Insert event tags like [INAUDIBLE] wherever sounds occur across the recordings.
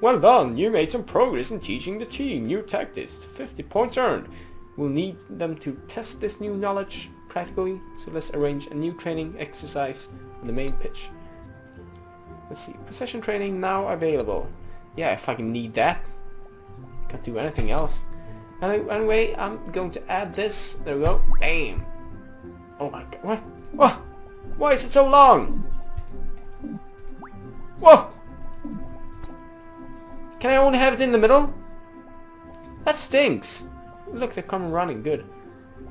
Well done, you made some progress in teaching the team new tactics. 50 points earned. We'll need them to test this new knowledge practically, so let's arrange a new training exercise on the main pitch. Let's see, possession training now available. Yeah, if I can need that. Can't do anything else. Anyway, I'm going to add this. There we go. Bam. Oh my god. What? What? Why is it so long? Whoa! Can I only have it in the middle? That stinks. Look, they're coming running. Good.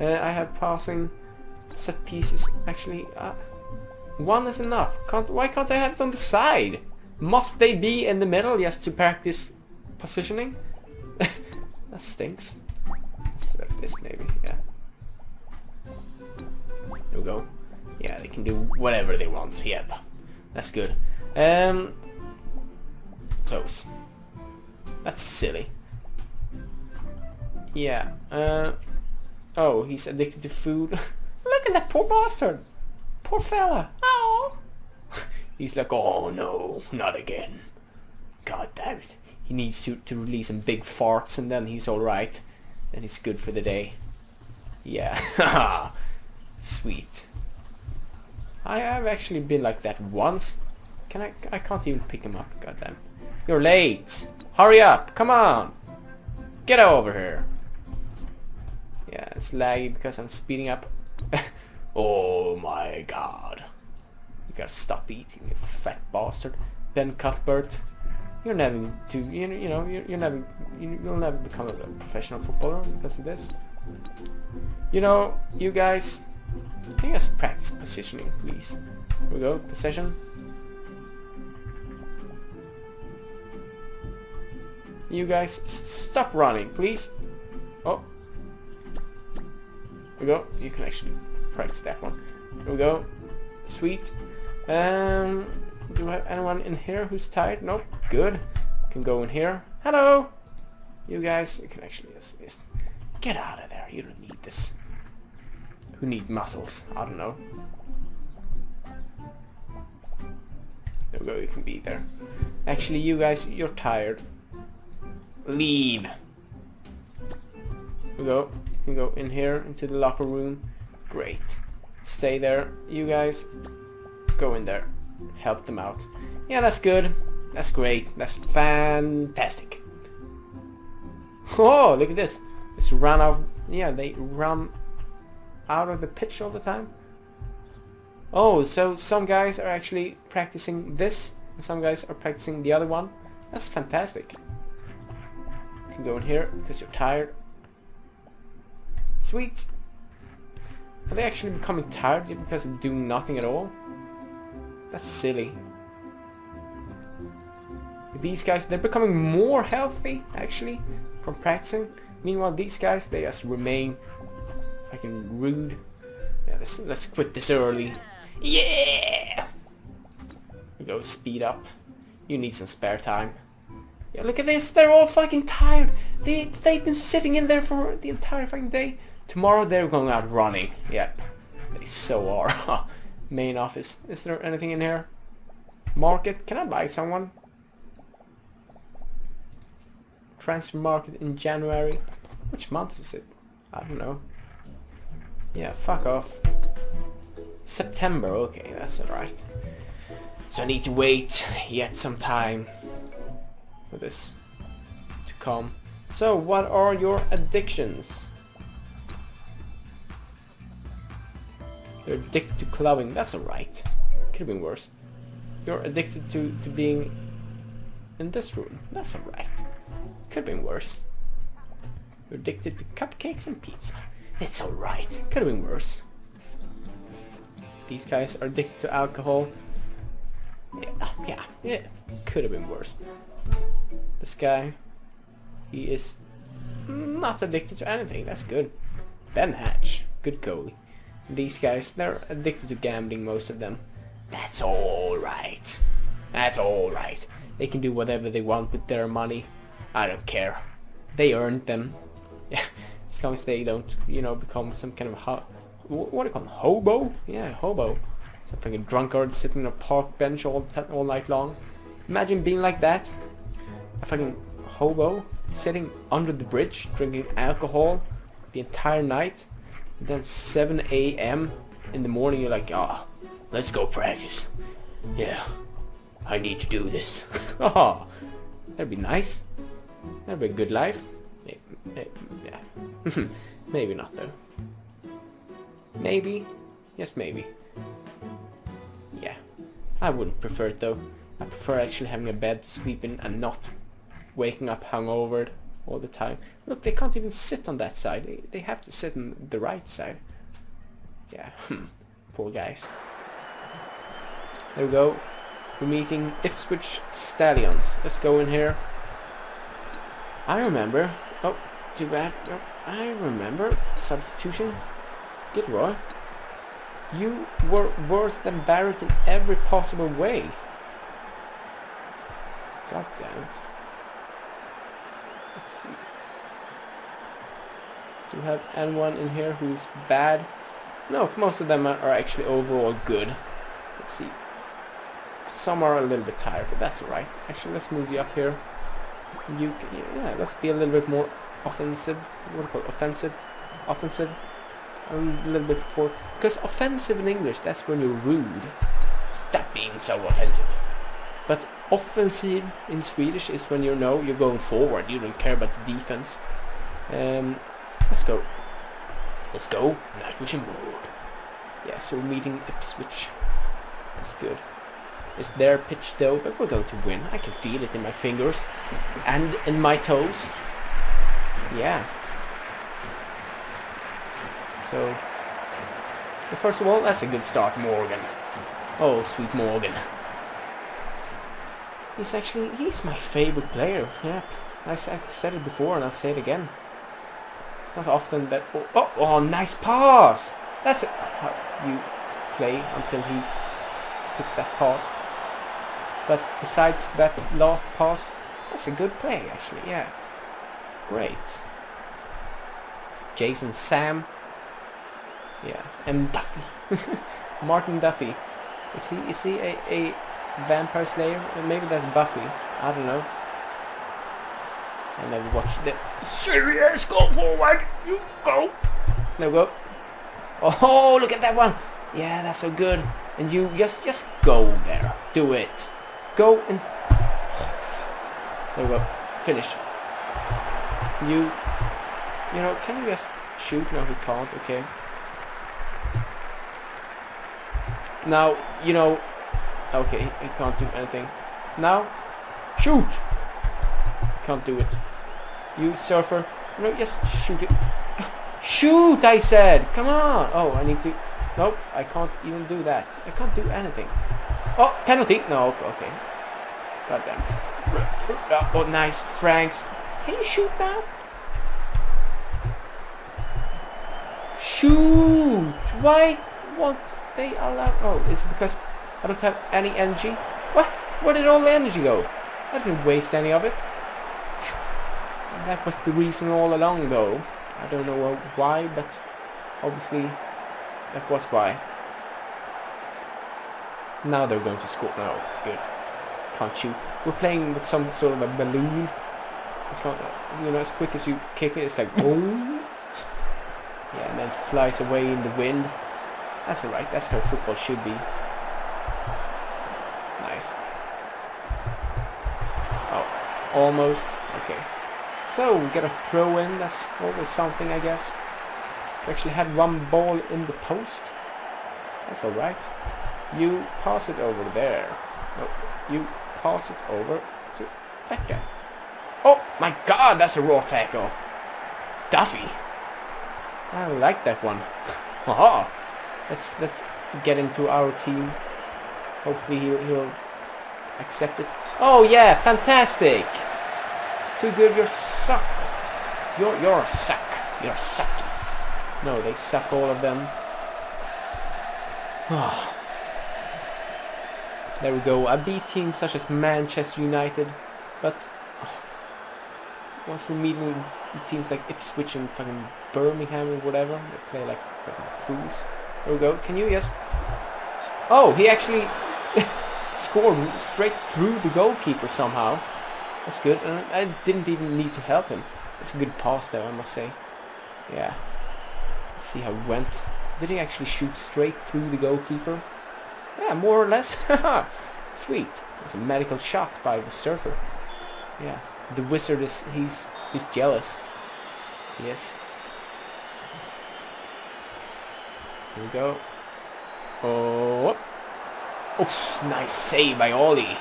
Uh, I have passing set pieces. Actually, uh, one is enough. Can't, why can't I have it on the side? Must they be in the middle just to practice positioning? [LAUGHS] that stinks. Let's this maybe, yeah. There we go. Yeah, they can do whatever they want. Yep. That's good. Um, close. That's silly. Yeah. Uh, oh, he's addicted to food. [LAUGHS] Look at that poor bastard. Poor fella. Oh. [LAUGHS] he's like, oh no, not again. God damn it. He needs to, to release some big farts and then he's alright. Then he's good for the day. Yeah. [LAUGHS] Sweet. I have actually been like that once. Can I? I can't even pick him up. God damn. You're late. Hurry up. Come on. Get over here. Yeah, it's laggy because I'm speeding up. [LAUGHS] oh my god. You gotta stop eating, you fat bastard. Ben Cuthbert. You're never to you know, you know you're, never you, you'll never become a professional footballer because of this. You know, you guys, can you guys practice positioning, please? Here we go, position. You guys, stop running, please. Oh, we go. You can actually practice that one. Here we go. Sweet. Um, do we have anyone in here who's tired? Nope. Good. Can go in here. Hello. You guys, you can actually just, just get out of there. You don't need this. Who need muscles? I don't know. There we go. You can be there. Actually, you guys, you're tired. Leave. We go can go in here into the locker room. Great. Stay there. You guys go in there. Help them out. Yeah, that's good. That's great. That's fantastic. Oh, look at this. It's run out. Yeah, they run out of the pitch all the time. Oh, so some guys are actually practicing this, and some guys are practicing the other one. That's fantastic. Can go in here because you're tired. Sweet. Are they actually becoming tired because of doing nothing at all? That's silly. These guys, they're becoming more healthy, actually, from practicing. Meanwhile, these guys, they just remain fucking rude. Yeah, let's, let's quit this early. Yeah! We go speed up. You need some spare time. Yeah, look at this. They're all fucking tired. They, they've been sitting in there for the entire fucking day. Tomorrow they're going out running. Yep. They so are. [LAUGHS] Main office. Is there anything in here? Market. Can I buy someone? Transfer market in January. Which month is it? I don't know. Yeah, fuck off. September, okay, that's alright. So I need to wait yet some time for this to come. So, what are your addictions? You're addicted to clubbing. That's alright. Could have been worse. You're addicted to, to being in this room. That's alright. Could have been worse. You're addicted to cupcakes and pizza. It's alright. Could have been worse. These guys are addicted to alcohol. Yeah, yeah, yeah. Could have been worse. This guy, he is not addicted to anything. That's good. Ben Hatch, good goalie. These guys, they're addicted to gambling, most of them. That's alright. That's alright. They can do whatever they want with their money. I don't care. They earned them. [LAUGHS] Yeah, as long as they don't, you know, become some kind of ho what do you call them? Hobo? Yeah, hobo. Something a drunkard sitting on a park bench all all night long. Imagine being like that. A fucking hobo sitting under the bridge drinking alcohol the entire night. And then 7 a.m. in the morning you're like, ah, oh, let's go practice. Yeah, I need to do this. oh, [LAUGHS] that'd be nice. That'd be a good life. Maybe, maybe yeah. [LAUGHS] maybe not though. Maybe. Yes, maybe. Yeah. I wouldn't prefer it though. I prefer actually having a bed to sleep in and not waking up hungover all the time. Look, they can't even sit on that side. They, they have to sit on the right side. Yeah, hmm. poor guys. There we go. We're meeting Ipswich Stallions. Let's go in here. I remember. Oh, too bad. I remember. Substitution. Gilroy. You were worse than Barrett in every possible way. God damn it. Let's see. Do you have anyone in here who's bad? No, most of them are actually overall good. Let's see. Some are a little bit tired, but that's alright. Actually, let's move you up here. You can, yeah, let's be a little bit more offensive. What do you call it? Offensive? Offensive? A little bit for because offensive in English, that's when you're rude. Stop being so offensive. But offensive in Swedish is when you know you're going forward. You don't care about the defense. Um, let's go. Let's go. Night vision mode. Yeah, so we're meeting Ipswich. That's good. It's their pitch though, but we're going to win. I can feel it in my fingers and in my toes. Yeah. So, well, first of all, that's a good start, Morgan. Oh, sweet Morgan. He's actually, he's my favorite player. Yeah, I, I said it before and I'll say it again. It's not often that... Oh, oh, oh nice pass! That's how you play until he took that pass. But besides that last pass, that's a good play actually, yeah. Great. Jason Sam. Yeah, and Duffy. [LAUGHS] Martin Duffy. Is he is he a, a Vampire Slayer? Maybe that's Buffy. I don't know. I never watched the serious go forward. You go. There we go. Oh, look at that one. Yeah, that's so good. And you just just go there. Do it. Go and oh, there we go. Finish. You you know, can you just shoot? No, he can't. Okay. Now, you know, Okay, he can't do anything. Now, shoot! Can't do it. You surfer. No, yes, shoot it. Shoot, I said! Come on! Oh, I need to... Nope, I can't even do that. I can't do anything. Oh, penalty! No, okay. God damn. Oh, nice. Franks. Can you shoot now? Shoot! Why won't they allow... Oh, it's because I don't have any energy. What? Where did all the energy go? I didn't waste any of it. That was the reason all along though. I don't know why, but obviously that was why. Now they're going to score. No, good. Can't shoot. We're playing with some sort of a balloon. It's not, you know, as quick as you kick it, it's like boom. Yeah, and then it flies away in the wind. That's alright, that's how football should be. Oh, almost. Okay. So, we get a throw in. That's always something, I guess. We actually had one ball in the post. That's alright. You pass it over there. No, You pass it over to that guy. Oh my god, that's a raw tackle. Duffy. I like that one. [LAUGHS] Haha. let's let's get into our team. Hopefully he'll he'll accept it. Oh yeah, fantastic! Too good, you're suck. You're you're suck. You're sucky. No, they suck all of them. Ah. there we go. I beat teams such as Manchester United, but oh, once we meet teams like Ipswich and fucking Birmingham or whatever, they play like fucking fools. There we go. Can you just? Oh, he actually scored straight through the goalkeeper somehow. That's good. Uh, I didn't even need to help him. It's a good pass though, I must say. Yeah. Let's see how it went. Did he actually shoot straight through the goalkeeper? Yeah, more or less. [LAUGHS] Sweet. It's a medical shot by the surfer. Yeah. The wizard is he's he's jealous. Yes. Here we go. Oh. Oh, nice save by Ollie.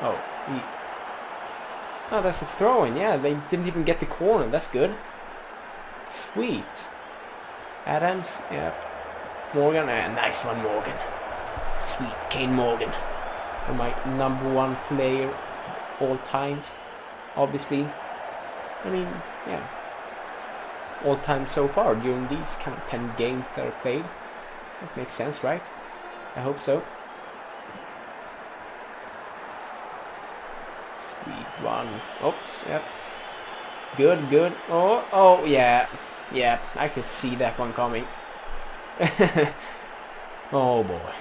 Oh, he... Oh, that's a throw-in. Yeah, they didn't even get the corner. That's good. Sweet. Adams, yep. Morgan, eh, nice one, Morgan. Sweet, Kane Morgan. my number one player all times, obviously. I mean, yeah. All time so far during these kind of 10 games that are played. That makes sense, right? I hope so. Sweet one. Oops, yep. Good, good. Oh, oh, yeah. Yeah, I could see that one coming. [LAUGHS] oh boy.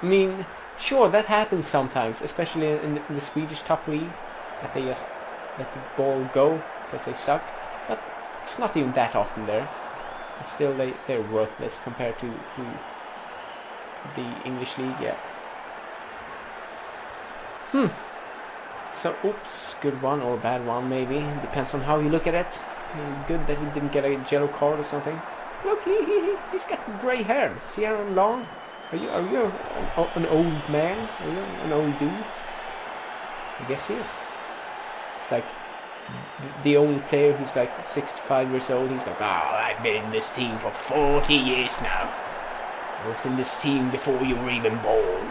I mean, sure, that happens sometimes, especially in the, in the Swedish top league, that they just let the ball go because they suck. But it's not even that often there. Still, they, they're worthless compared to, to the English league, yeah. Hmm. So, oops, good one or bad one maybe. Depends on how you look at it. Good that he didn't get a yellow card or something. Look, he, he, he's got grey hair. See how long? Are you, are you an, an old man? Are you an old dude? I guess he is. It's like the only player who's like 65 years old. He's like, oh, I've been in this team for 40 years now. I was in this team before you were even born.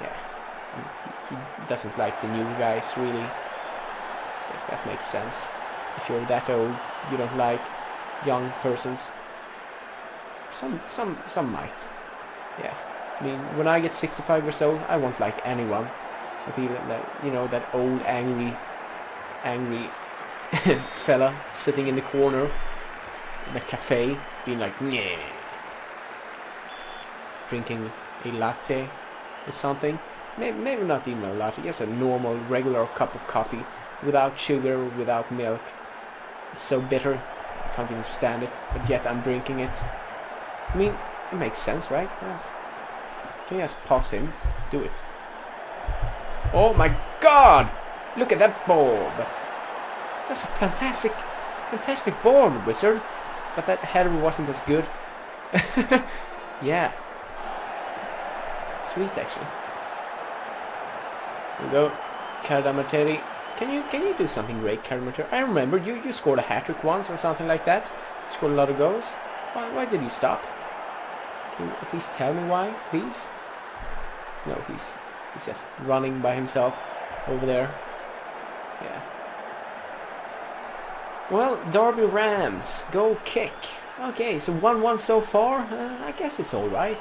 Yeah. He doesn't like the new guys, really. Guess that makes sense. If you're that old, you don't like young persons. Some, some, some might. Yeah. I mean, when I get 65 years old, I won't like anyone. I'll be like, you know, that old angry, angry [LAUGHS] fella sitting in the corner in a cafe, being like, yeah, drinking a latte or something. Maybe, maybe not even a latte, just a normal, regular cup of coffee without sugar, without milk. It's so bitter, I can't even stand it, but yet I'm drinking it. I mean, it makes sense, right? Yes. Can you just pause him? Do it. Oh my god! Look at that ball! That's a fantastic, fantastic ball, Wizard. But that header wasn't as good. [LAUGHS] yeah. Sweet, actually. Here we go. Cardamatteri. Can you can you do something great, Cardamatteri? I remember you, you scored a hat-trick once or something like that. You scored a lot of goals. Why, why did you stop? Can you at least tell me why, please? No, he's he's just running by himself over there. Yeah. Well, Derby Rams, go kick. Okay, so 1-1 so far. Uh, I guess it's alright.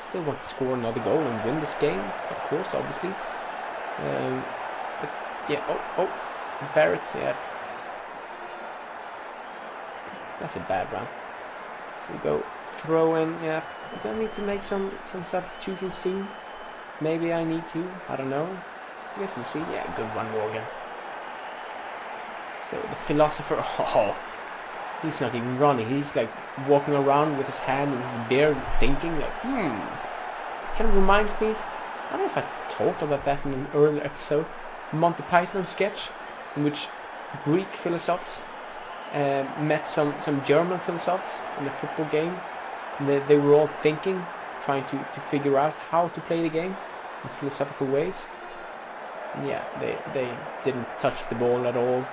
Still want to score another goal and win this game, of course, obviously. Um, but yeah, oh, oh, Barrett, yeah. That's a bad run. We go throw in, yeah. I don't need to make some, some substitutions soon? Maybe I need to, I don't know. I guess we'll see. Yeah, good one, Morgan. So the philosopher, [LAUGHS] oh, he's not even running. He's like walking around with his hand in his beard, thinking like, hmm. Kind of reminds me. I don't know if I talked about that in an earlier episode. Monty Python sketch, in which Greek philosophers uh, met some some German philosophers in a football game. They, they were all thinking, trying to, to figure out how to play the game in philosophical ways. And yeah, they they didn't touch the ball at all,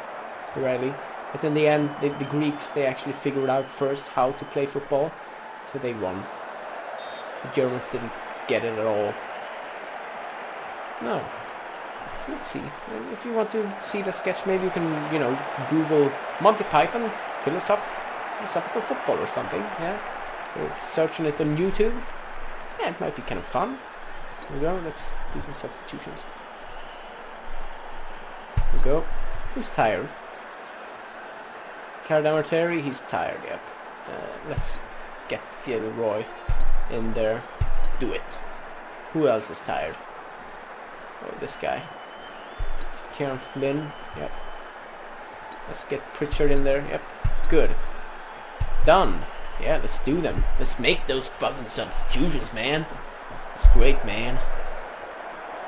really. But in the end, the, the Greeks, they actually figured out first how to play football, so they won. The Germans didn't get it at all. No. So let's see. If you want to see the sketch, maybe you can, you know, Google Monty Python philosoph philosophical football or something, yeah? Or searching it on YouTube. Yeah, it might be kind of fun. Here we go, let's do some substitutions. Here we go. Who's tired? Cardamatteri, he's tired, yep. Uh, let's get Gilroy in there. Do it. Who else is tired? Oh, this guy. Karen Flynn. Yep. Let's get Pritchard in there. Yep. Good. Done. Yeah, let's do them. Let's make those fucking substitutions, man. It's great, man.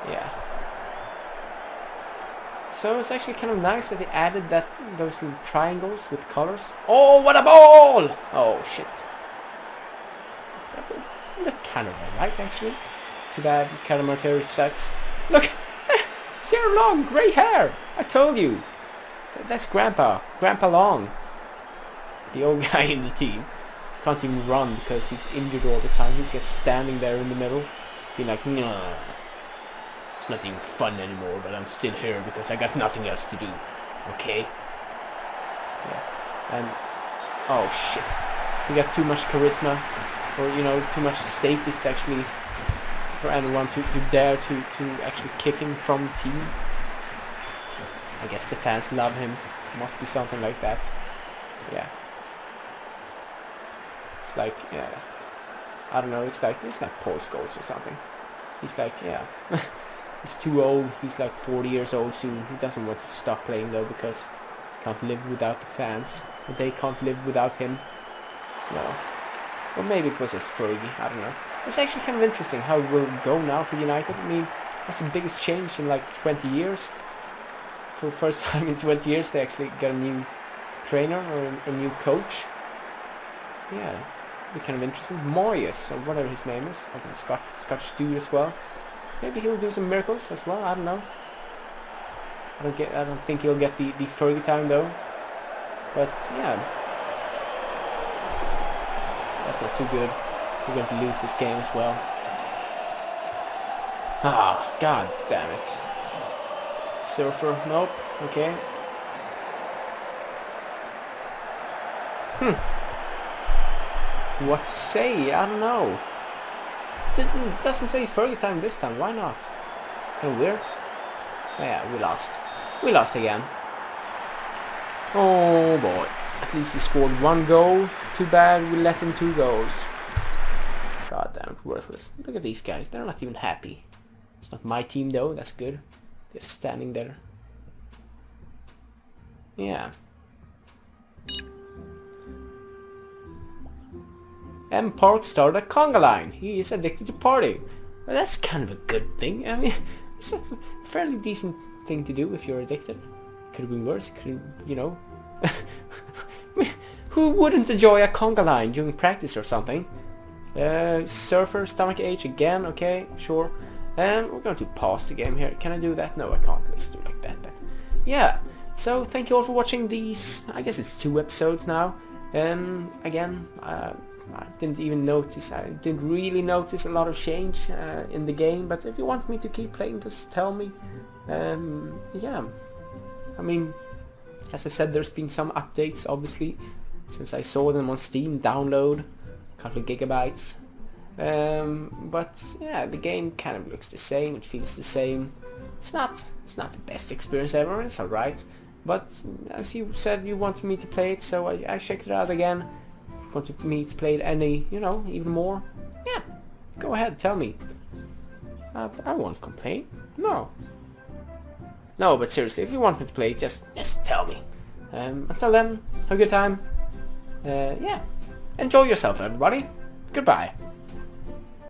Yeah. So it's actually kind of nice that they added that those little triangles with colors. Oh, what a ball! Oh, shit. That would look kind of alright, actually. Too bad Calamarteri sucks. Look! [LAUGHS] Eh, see Sarah Long, grey hair! I told you! That's Grandpa. Grandpa Long. The old [LAUGHS] guy in the team. Can't even run because he's injured all the time. He's just standing there in the middle. Being like, nah. Not even fun anymore, but I'm still here because I got nothing else to do. Okay? Yeah. And, oh shit. We got too much charisma, or, you know, too much status to actually, for anyone to, to dare to, to actually kick him from the team. I guess the fans love him. Must be something like that. Yeah. It's like, yeah. I don't know, it's like, it's like Paul Scholes or something. He's like, yeah. [LAUGHS] he's too old. He's like 40 years old soon. He doesn't want to stop playing though because he can't live without the fans. But they can't live without him. No. Or maybe it was just Fergie. I don't know. It's actually kind of interesting how it will go now for United. I mean, that's the biggest change in like 20 years. For the first [LAUGHS] time in 20 years, they actually got a new trainer or a, new coach. Yeah, be kind of interesting. Moyes, or whatever his name is, fucking Scotch, Scottish dude as well. Maybe he'll do some miracles as well. I don't know. I don't get. I don't think he'll get the the Fergie time though. But yeah, that's not too good. We're going to lose this game as well. Ah, god damn it. Surfer, nope. Okay. Hmm what to say. I don't know. It mm, doesn't say Fergie time this time. Why not? Kind of weird. Yeah, we lost. We lost again. Oh boy. At least we scored one goal. Too bad we let in two goals. God damn it, worthless. Look at these guys. They're not even happy. It's not my team though. That's good. They're standing there. Yeah. M. Park started a conga line. He is addicted to partying. Well, that's kind of a good thing. I mean, [LAUGHS] it's a fairly decent thing to do if you're addicted. Could have been worse. Could you know? [LAUGHS] Who wouldn't enjoy a conga line during practice or something? Uh, surfer, stomach ache again. Okay, sure. And we're going to pause the game here. Can I do that? No, I can't. Let's do like that then. Yeah. So thank you all for watching these. I guess it's two episodes now. And again, uh, I didn't even notice, I didn't really notice a lot of change uh, in the game, but if you want me to keep playing, just tell me. Um, yeah, I mean, as I said, there's been some updates, obviously, since I saw them on Steam, download, a couple of gigabytes. Um, but yeah, the game kind of looks the same, it feels the same. It's not, it's not the best experience ever, it's alright. But as you said, you wanted me to play it, so I, I checked it out again want me to play it any, you know, even more, yeah, go ahead, tell me. Uh, I won't complain. No. No, but seriously, if you want me to play, just just tell me. Um, until then, have a good time. Uh, yeah. Enjoy yourself, everybody. Goodbye.